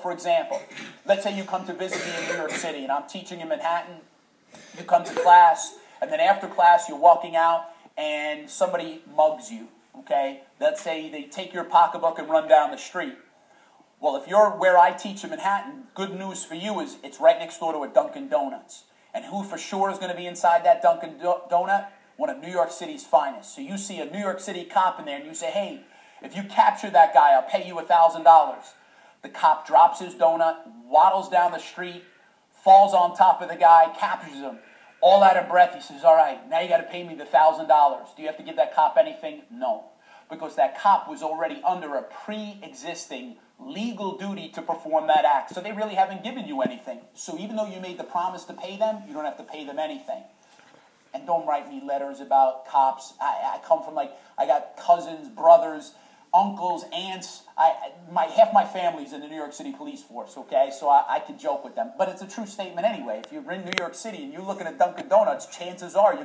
for example, let's say you come to visit me in New York City and I'm teaching in Manhattan. You come to class, and then after class, you're walking out and somebody mugs you. Okay? Let's say they take your pocketbook and run down the street. Well, if you're where I teach in Manhattan, good news for you is it's right next door to a Dunkin' Donuts. And who for sure is going to be inside that Dunkin' Donut? One of New York City's finest. So you see a New York City cop in there and you say, hey, if you capture that guy, I'll pay you $1,000. The cop drops his donut, waddles down the street, falls on top of the guy, captures him. All out of breath, he says, All right, now you got to pay me the $1,000. Do you have to give that cop anything? No. Because that cop was already under a pre existing legal duty to perform that act. So they really haven't given you anything. So even though you made the promise to pay them, you don't have to pay them anything. And don't write me letters about cops. I, I come from like, I got cousins, brothers, uncles, aunts. I, my, half my family's in the New York City police force, okay? So I, I can joke with them. But it's a true statement anyway. If you're in New York City and you're looking at Dunkin' Donuts, chances are you